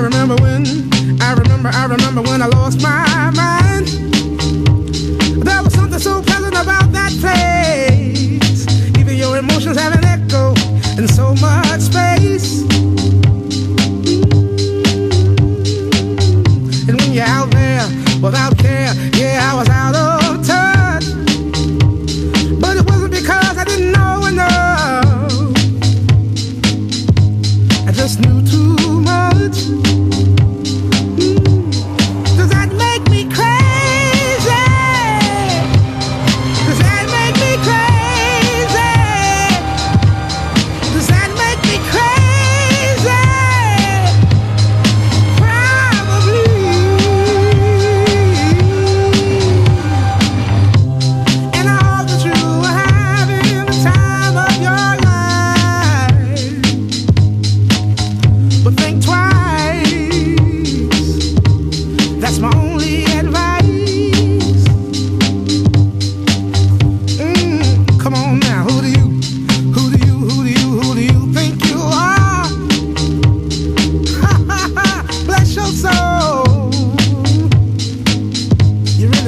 remember when, I remember, I remember when I lost my mind. There was something so pleasant about that place. Even your emotions have an echo in so much space. And when you're out there without care, yeah, I was out of touch. But it wasn't because I didn't know enough. I just knew too much.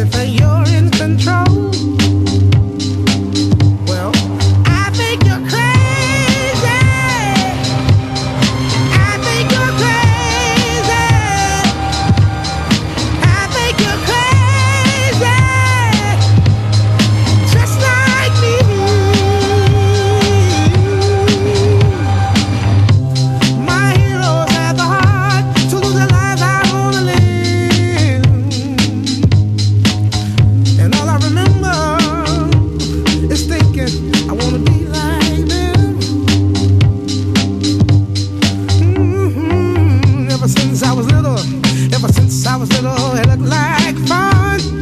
You Ever since I was little, ever since I was little, it looked like fun.